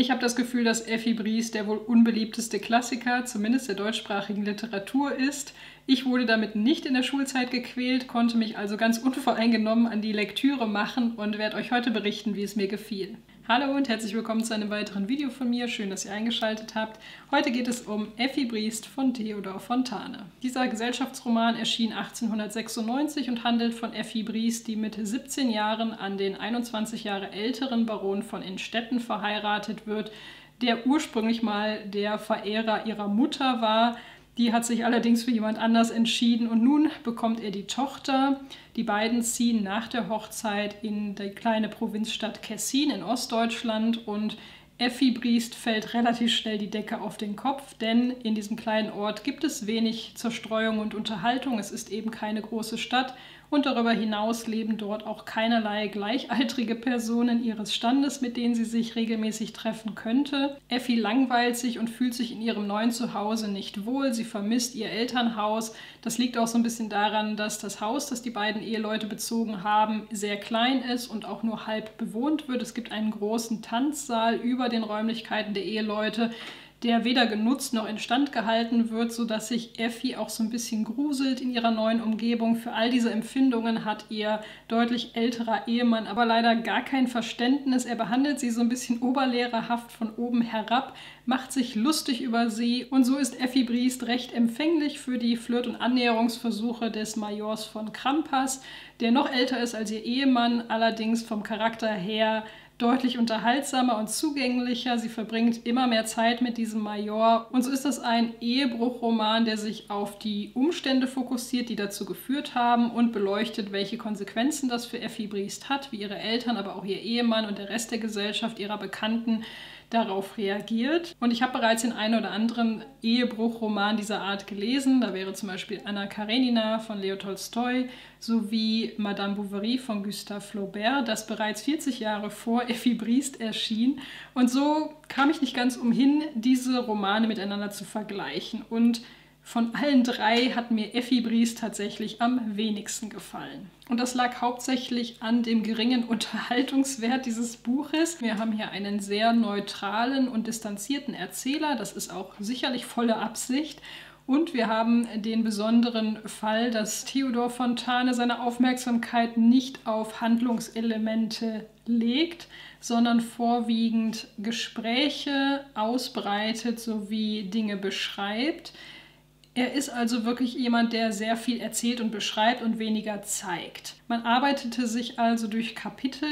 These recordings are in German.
Ich habe das Gefühl, dass Effi Briest der wohl unbeliebteste Klassiker, zumindest der deutschsprachigen Literatur, ist. Ich wurde damit nicht in der Schulzeit gequält, konnte mich also ganz unvoreingenommen an die Lektüre machen und werde euch heute berichten, wie es mir gefiel. Hallo und herzlich willkommen zu einem weiteren Video von mir. Schön, dass ihr eingeschaltet habt. Heute geht es um Effi Briest von Theodor Fontane. Dieser Gesellschaftsroman erschien 1896 und handelt von Effi Briest, die mit 17 Jahren an den 21 Jahre älteren Baron von Innstetten verheiratet wird, der ursprünglich mal der Verehrer ihrer Mutter war, die hat sich allerdings für jemand anders entschieden und nun bekommt er die Tochter. Die beiden ziehen nach der Hochzeit in die kleine Provinzstadt Kessin in Ostdeutschland und Effi Briest fällt relativ schnell die Decke auf den Kopf, denn in diesem kleinen Ort gibt es wenig Zerstreuung und Unterhaltung. Es ist eben keine große Stadt und darüber hinaus leben dort auch keinerlei gleichaltrige Personen ihres Standes, mit denen sie sich regelmäßig treffen könnte. Effi langweilt sich und fühlt sich in ihrem neuen Zuhause nicht wohl. Sie vermisst ihr Elternhaus. Das liegt auch so ein bisschen daran, dass das Haus, das die beiden Eheleute bezogen haben, sehr klein ist und auch nur halb bewohnt wird. Es gibt einen großen Tanzsaal über den Räumlichkeiten der Eheleute der weder genutzt noch instand gehalten wird, sodass sich Effi auch so ein bisschen gruselt in ihrer neuen Umgebung. Für all diese Empfindungen hat ihr deutlich älterer Ehemann aber leider gar kein Verständnis. Er behandelt sie so ein bisschen oberlehrerhaft von oben herab, macht sich lustig über sie und so ist Effi Briest recht empfänglich für die Flirt- und Annäherungsversuche des Majors von Krampas, der noch älter ist als ihr Ehemann, allerdings vom Charakter her deutlich unterhaltsamer und zugänglicher. Sie verbringt immer mehr Zeit mit diesem Major. Und so ist das ein Ehebruchroman, der sich auf die Umstände fokussiert, die dazu geführt haben und beleuchtet, welche Konsequenzen das für Effi Briest hat, wie ihre Eltern, aber auch ihr Ehemann und der Rest der Gesellschaft, ihrer Bekannten darauf reagiert. Und ich habe bereits den einen oder anderen Ehebruchroman dieser Art gelesen. Da wäre zum Beispiel Anna Karenina von Leo Tolstoi sowie Madame Bovary von Gustave Flaubert, das bereits 40 Jahre vor Effi Briest erschien. Und so kam ich nicht ganz umhin, diese Romane miteinander zu vergleichen. Und von allen drei hat mir Effi Bries tatsächlich am wenigsten gefallen. Und das lag hauptsächlich an dem geringen Unterhaltungswert dieses Buches. Wir haben hier einen sehr neutralen und distanzierten Erzähler. Das ist auch sicherlich volle Absicht. Und wir haben den besonderen Fall, dass Theodor Fontane seine Aufmerksamkeit nicht auf Handlungselemente legt, sondern vorwiegend Gespräche ausbreitet sowie Dinge beschreibt. Er ist also wirklich jemand, der sehr viel erzählt und beschreibt und weniger zeigt. Man arbeitete sich also durch Kapitel,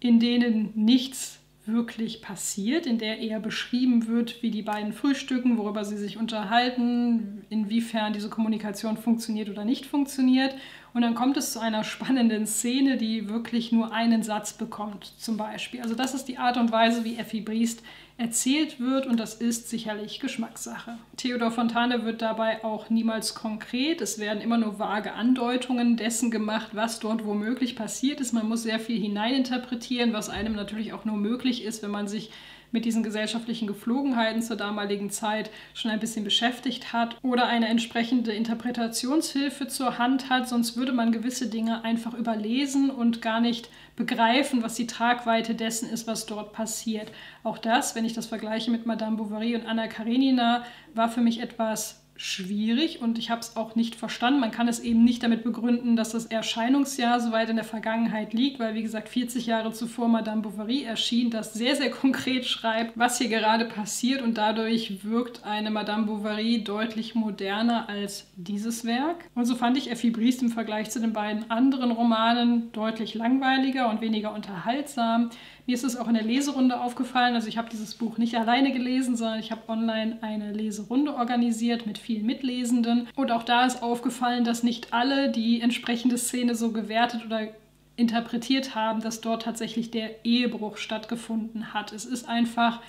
in denen nichts wirklich passiert, in der eher beschrieben wird, wie die beiden frühstücken, worüber sie sich unterhalten, inwiefern diese Kommunikation funktioniert oder nicht funktioniert. Und dann kommt es zu einer spannenden Szene, die wirklich nur einen Satz bekommt, zum Beispiel. Also das ist die Art und Weise, wie Effi Briest erzählt wird und das ist sicherlich Geschmackssache. Theodor Fontane wird dabei auch niemals konkret. Es werden immer nur vage Andeutungen dessen gemacht, was dort womöglich passiert ist. Man muss sehr viel hineininterpretieren, was einem natürlich auch nur möglich ist, wenn man sich mit diesen gesellschaftlichen Geflogenheiten zur damaligen Zeit schon ein bisschen beschäftigt hat oder eine entsprechende Interpretationshilfe zur Hand hat, sonst würde man gewisse Dinge einfach überlesen und gar nicht begreifen, was die Tragweite dessen ist, was dort passiert. Auch das, wenn ich das vergleiche mit Madame Bovary und Anna Karenina, war für mich etwas schwierig und ich habe es auch nicht verstanden. Man kann es eben nicht damit begründen, dass das Erscheinungsjahr so weit in der Vergangenheit liegt, weil wie gesagt 40 Jahre zuvor Madame Bovary erschien, das sehr, sehr konkret schreibt, was hier gerade passiert und dadurch wirkt eine Madame Bovary deutlich moderner als dieses Werk. Und so fand ich Effie Briest im Vergleich zu den beiden anderen Romanen deutlich langweiliger und weniger unterhaltsam. Mir ist es auch in der Leserunde aufgefallen, also ich habe dieses Buch nicht alleine gelesen, sondern ich habe online eine Leserunde organisiert mit vielen Mitlesenden. Und auch da ist aufgefallen, dass nicht alle die entsprechende Szene so gewertet oder interpretiert haben, dass dort tatsächlich der Ehebruch stattgefunden hat. Es ist einfach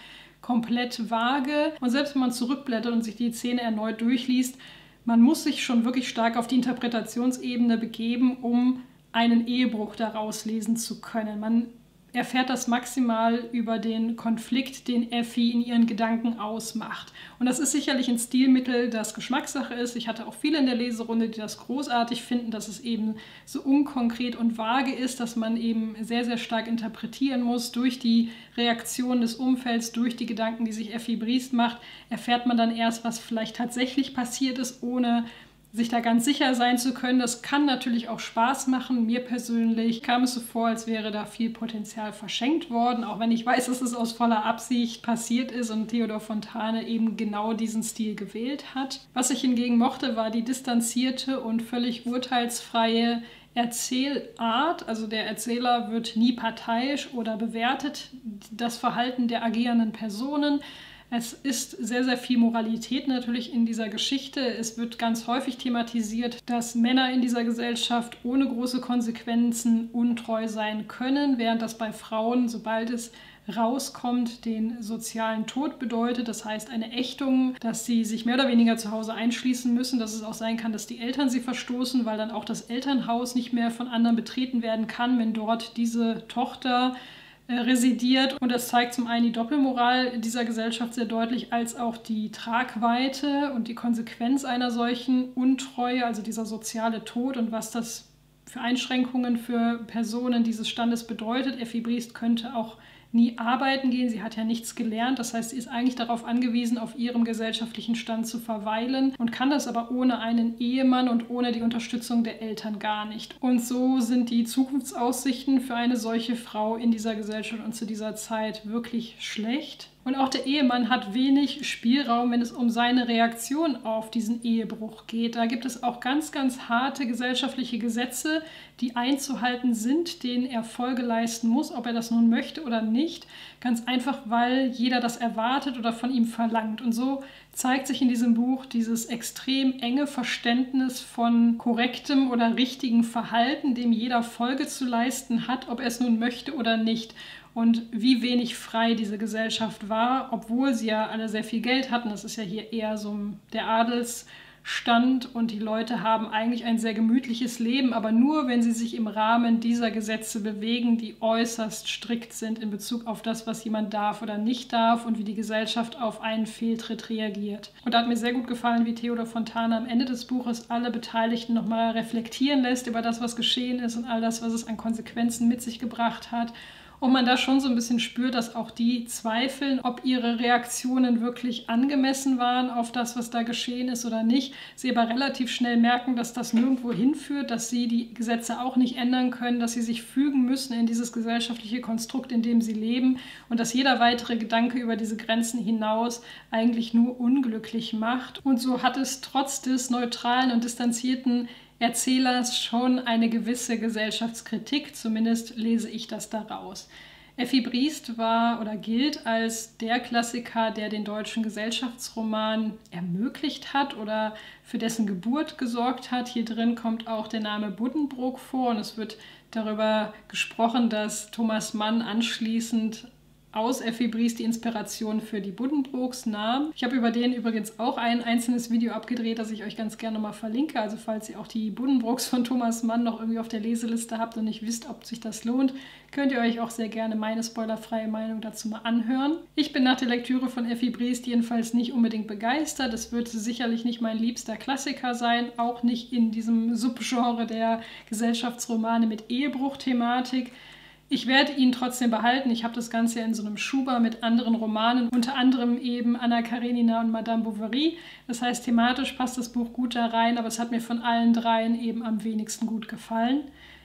komplett vage und selbst wenn man zurückblättert und sich die Szene erneut durchliest, man muss sich schon wirklich stark auf die Interpretationsebene begeben, um einen Ehebruch daraus lesen zu können. Man erfährt das maximal über den Konflikt, den Effie in ihren Gedanken ausmacht. Und das ist sicherlich ein Stilmittel, das Geschmackssache ist. Ich hatte auch viele in der Leserunde, die das großartig finden, dass es eben so unkonkret und vage ist, dass man eben sehr, sehr stark interpretieren muss. Durch die Reaktion des Umfelds, durch die Gedanken, die sich Effie Briest macht, erfährt man dann erst, was vielleicht tatsächlich passiert ist, ohne sich da ganz sicher sein zu können. Das kann natürlich auch Spaß machen. Mir persönlich kam es so vor, als wäre da viel Potenzial verschenkt worden, auch wenn ich weiß, dass es aus voller Absicht passiert ist und Theodor Fontane eben genau diesen Stil gewählt hat. Was ich hingegen mochte, war die distanzierte und völlig urteilsfreie Erzählart, also der Erzähler wird nie parteiisch oder bewertet das Verhalten der agierenden Personen. Es ist sehr, sehr viel Moralität natürlich in dieser Geschichte. Es wird ganz häufig thematisiert, dass Männer in dieser Gesellschaft ohne große Konsequenzen untreu sein können, während das bei Frauen, sobald es rauskommt, den sozialen Tod bedeutet. Das heißt eine Ächtung, dass sie sich mehr oder weniger zu Hause einschließen müssen, dass es auch sein kann, dass die Eltern sie verstoßen, weil dann auch das Elternhaus nicht mehr von anderen betreten werden kann, wenn dort diese Tochter residiert. Und das zeigt zum einen die Doppelmoral dieser Gesellschaft sehr deutlich, als auch die Tragweite und die Konsequenz einer solchen Untreue, also dieser soziale Tod und was das für Einschränkungen für Personen dieses Standes bedeutet. Effi Briest könnte auch nie arbeiten gehen. Sie hat ja nichts gelernt. Das heißt, sie ist eigentlich darauf angewiesen, auf ihrem gesellschaftlichen Stand zu verweilen und kann das aber ohne einen Ehemann und ohne die Unterstützung der Eltern gar nicht. Und so sind die Zukunftsaussichten für eine solche Frau in dieser Gesellschaft und zu dieser Zeit wirklich schlecht. Und auch der Ehemann hat wenig Spielraum, wenn es um seine Reaktion auf diesen Ehebruch geht. Da gibt es auch ganz, ganz harte gesellschaftliche Gesetze, die einzuhalten sind, denen er Folge leisten muss, ob er das nun möchte oder nicht. Ganz einfach, weil jeder das erwartet oder von ihm verlangt. Und so zeigt sich in diesem Buch dieses extrem enge Verständnis von korrektem oder richtigem Verhalten, dem jeder Folge zu leisten hat, ob er es nun möchte oder nicht und wie wenig frei diese Gesellschaft war, obwohl sie ja alle sehr viel Geld hatten. Das ist ja hier eher so der Adelsstand und die Leute haben eigentlich ein sehr gemütliches Leben, aber nur wenn sie sich im Rahmen dieser Gesetze bewegen, die äußerst strikt sind in Bezug auf das, was jemand darf oder nicht darf und wie die Gesellschaft auf einen Fehltritt reagiert. Und da hat mir sehr gut gefallen, wie Theodor Fontana am Ende des Buches alle Beteiligten nochmal reflektieren lässt über das, was geschehen ist und all das, was es an Konsequenzen mit sich gebracht hat und man da schon so ein bisschen spürt, dass auch die zweifeln, ob ihre Reaktionen wirklich angemessen waren auf das, was da geschehen ist oder nicht. Sie aber relativ schnell merken, dass das nirgendwo hinführt, dass sie die Gesetze auch nicht ändern können, dass sie sich fügen müssen in dieses gesellschaftliche Konstrukt, in dem sie leben und dass jeder weitere Gedanke über diese Grenzen hinaus eigentlich nur unglücklich macht. Und so hat es trotz des neutralen und distanzierten Erzählers schon eine gewisse Gesellschaftskritik, zumindest lese ich das daraus. Effi Briest war oder gilt als der Klassiker, der den deutschen Gesellschaftsroman ermöglicht hat oder für dessen Geburt gesorgt hat. Hier drin kommt auch der Name Buddenbrook vor und es wird darüber gesprochen, dass Thomas Mann anschließend aus Effi Bries die Inspiration für die Buddenbrooks nahm. Ich habe über den übrigens auch ein einzelnes Video abgedreht, das ich euch ganz gerne mal verlinke. Also falls ihr auch die Buddenbrooks von Thomas Mann noch irgendwie auf der Leseliste habt und nicht wisst, ob sich das lohnt, könnt ihr euch auch sehr gerne meine spoilerfreie Meinung dazu mal anhören. Ich bin nach der Lektüre von Effi Bries jedenfalls nicht unbedingt begeistert. Es wird sicherlich nicht mein liebster Klassiker sein, auch nicht in diesem Subgenre der Gesellschaftsromane mit Ehebruchthematik. Ich werde ihn trotzdem behalten. Ich habe das Ganze in so einem Schuber mit anderen Romanen, unter anderem eben Anna Karenina und Madame Bovary. Das heißt, thematisch passt das Buch gut da rein, aber es hat mir von allen dreien eben am wenigsten gut gefallen.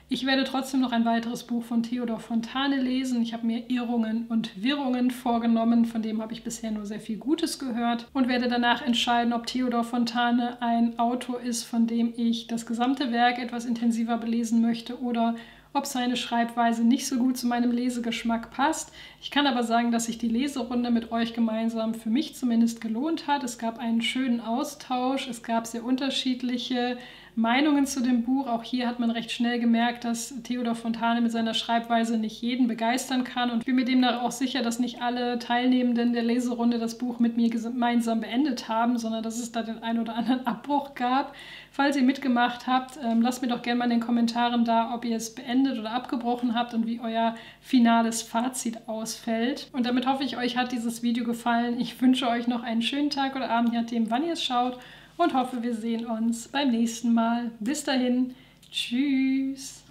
Ich werde trotzdem noch ein weiteres Buch von Theodor Fontane lesen. Ich habe mir Irrungen und Wirrungen vorgenommen, von dem habe ich bisher nur sehr viel Gutes gehört und werde danach entscheiden, ob Theodor Fontane ein Autor ist, von dem ich das gesamte Werk etwas intensiver belesen möchte oder ob seine Schreibweise nicht so gut zu meinem Lesegeschmack passt. Ich kann aber sagen, dass sich die Leserunde mit euch gemeinsam für mich zumindest gelohnt hat. Es gab einen schönen Austausch, es gab sehr unterschiedliche Meinungen zu dem Buch. Auch hier hat man recht schnell gemerkt, dass Theodor Fontane mit seiner Schreibweise nicht jeden begeistern kann. Und ich bin mir demnach auch sicher, dass nicht alle Teilnehmenden der Leserunde das Buch mit mir gemeinsam beendet haben, sondern dass es da den einen oder anderen Abbruch gab. Falls ihr mitgemacht habt, ähm, lasst mir doch gerne mal in den Kommentaren da, ob ihr es beendet oder abgebrochen habt und wie euer finales Fazit ausfällt. Und damit hoffe ich, euch hat dieses Video gefallen. Ich wünsche euch noch einen schönen Tag oder Abend, je nachdem, wann ihr es schaut und hoffe, wir sehen uns beim nächsten Mal. Bis dahin, tschüss.